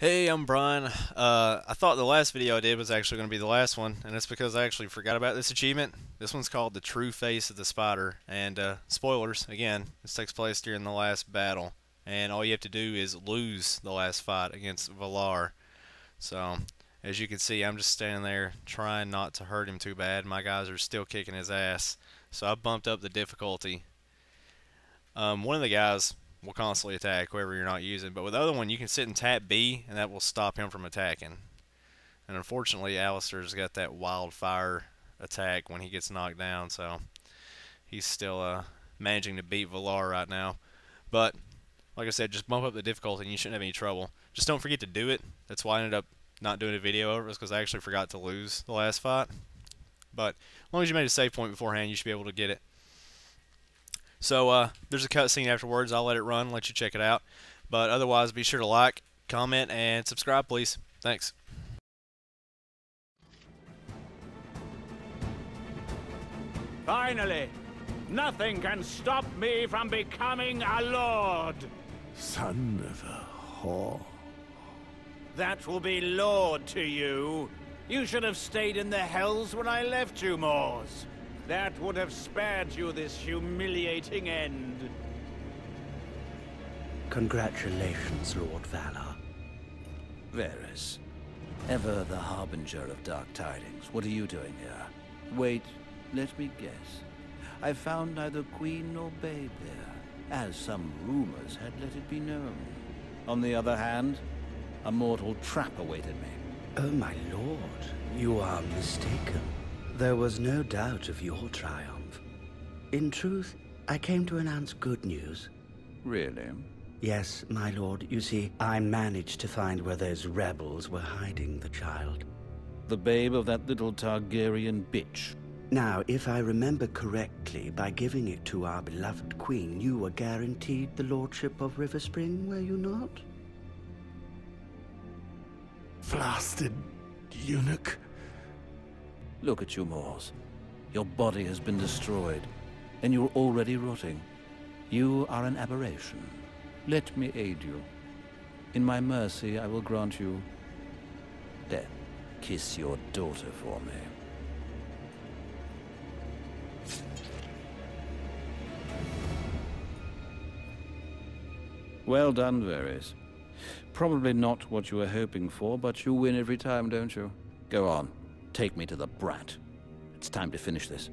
Hey, I'm Brian. Uh, I thought the last video I did was actually going to be the last one, and it's because I actually forgot about this achievement. This one's called The True Face of the Spider, and uh, spoilers, again, this takes place during the last battle, and all you have to do is lose the last fight against Valarr. So, as you can see, I'm just standing there trying not to hurt him too bad. My guys are still kicking his ass, so I bumped up the difficulty. Um, one of the guys will constantly attack whoever you're not using. But with the other one, you can sit and tap B, and that will stop him from attacking. And unfortunately, Alester's got that wildfire attack when he gets knocked down, so he's still uh, managing to beat Valarr right now. But like I said, just bump up the difficulty, and you shouldn't have any trouble. Just don't forget to do it. That's why I ended up not doing a video over it, because I actually forgot to lose the last fight. But as long as you made a save point beforehand, you should be able to get it. So uh, there's a cutscene afterwards. I'll let it run, let you check it out. But otherwise, be sure to like, comment, and subscribe, please. Thanks. Finally, nothing can stop me from becoming a lord. Son of a whore. That will be lord to you. You should have stayed in the hells when I left you, Mors. That would have spared you this humiliating end. Congratulations, Lord Valarr. Varys, ever the harbinger of dark tidings, what are you doing here? Wait, let me guess. I found neither queen nor babe here, as some rumors had let it be known. On the other hand, a mortal trap awaited me. Oh, my lord, you are mistaken. There was no doubt of your triumph. In truth, I came to announce good news. Really? Yes, my lord. You see, I managed to find where those rebels were hiding the child. The babe of that little Targaryen bitch. Now, if I remember correctly, by giving it to our beloved queen, you were guaranteed the lordship of Riverspring, were you not? Blasted eunuch. Look at you, Mors. Your body has been destroyed, and you're already rotting. You are an aberration. Let me aid you. In my mercy, I will grant you death. Kiss your daughter for me. Well done, Varys. Probably not what you were hoping for, but you win every time, don't you? Go on. Take me to the brat. It's time to finish this.